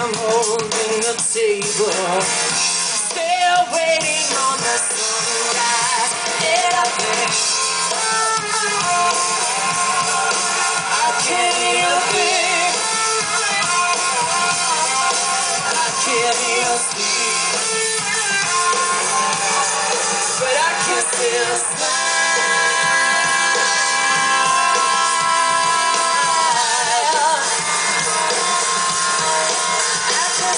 holding the table, still waiting on the sunrise. Everything. I can't help it.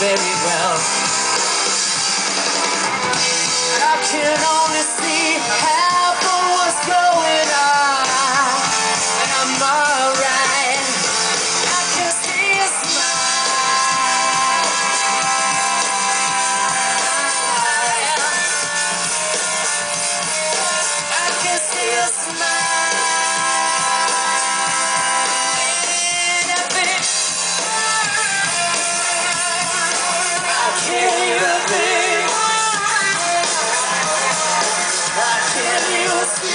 very well. I can only see half of what's going on. I'm alright. I can see a smile. I can see a smile.